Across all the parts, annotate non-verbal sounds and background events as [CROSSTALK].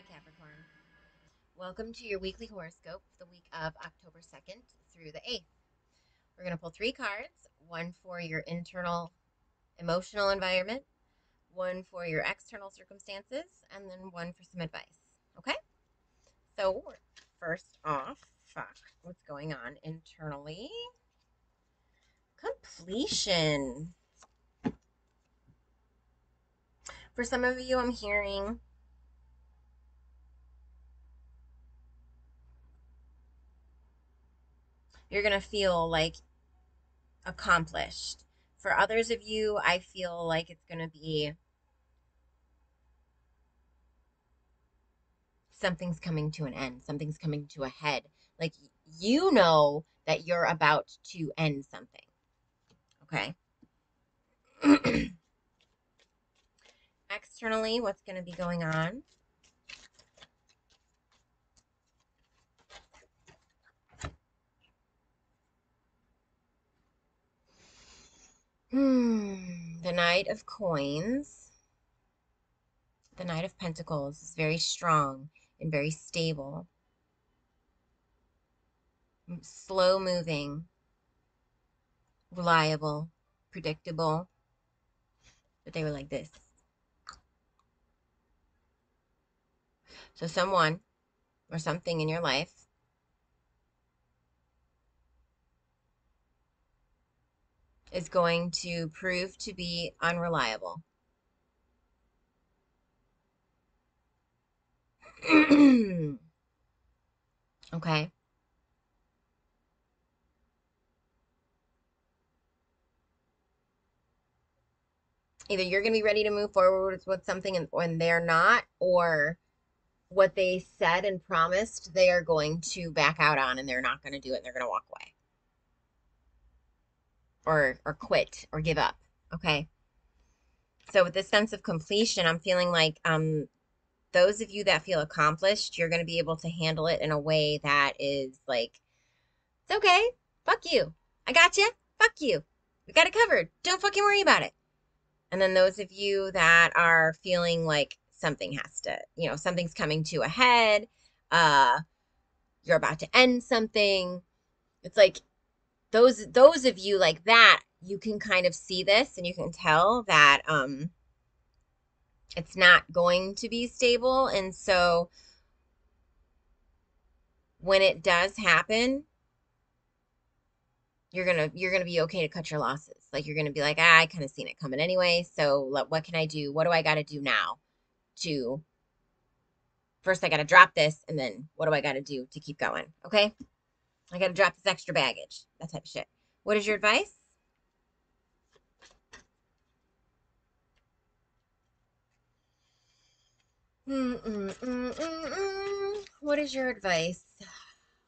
Hi, Capricorn. Welcome to your weekly horoscope for the week of October 2nd through the 8th. We're going to pull three cards one for your internal emotional environment, one for your external circumstances, and then one for some advice. Okay? So, first off, fuck, what's going on internally? Completion. For some of you, I'm hearing you're going to feel like accomplished. For others of you, I feel like it's going to be something's coming to an end, something's coming to a head. Like you know that you're about to end something. Okay. [CLEARS THROAT] Externally, what's going to be going on? The Knight of Coins. The Knight of Pentacles is very strong and very stable. Mm, slow moving, reliable, predictable. But they were like this. So, someone or something in your life is going to prove to be unreliable. [CLEARS THROAT] okay. Either you're going to be ready to move forward with something and when they're not, or what they said and promised, they are going to back out on and they're not going to do it. And they're going to walk away or or quit or give up. Okay. So with this sense of completion, I'm feeling like um those of you that feel accomplished, you're going to be able to handle it in a way that is like, it's okay. Fuck you. I got you. Fuck you. We got it covered. Don't fucking worry about it. And then those of you that are feeling like something has to, you know, something's coming to a head, uh, you're about to end something. It's like those those of you like that you can kind of see this and you can tell that um it's not going to be stable. And so when it does happen you're gonna you're gonna be okay to cut your losses. Like you're gonna be like ah, i kind of seen it coming anyway. So what can i do? What do i got to do now to first i got to drop this and then what do i got to do to keep going? Okay I got to drop this extra baggage. That type of shit. What is your advice? Mm -mm -mm what is your advice?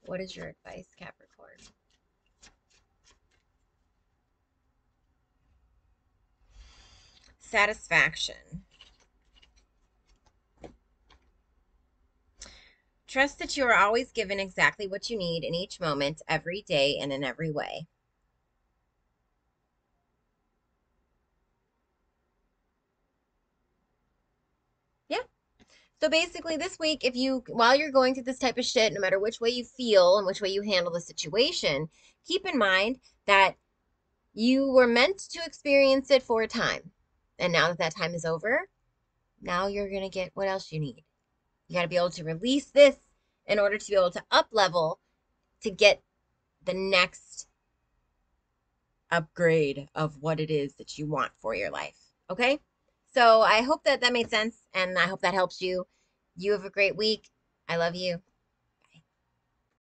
What is your advice, Capricorn? Satisfaction. Trust that you are always given exactly what you need in each moment, every day, and in every way. Yeah. So basically, this week, if you, while you're going through this type of shit, no matter which way you feel and which way you handle the situation, keep in mind that you were meant to experience it for a time. And now that that time is over, now you're going to get what else you need. You got to be able to release this in order to be able to up level to get the next upgrade of what it is that you want for your life. Okay? So I hope that that made sense and I hope that helps you. You have a great week. I love you.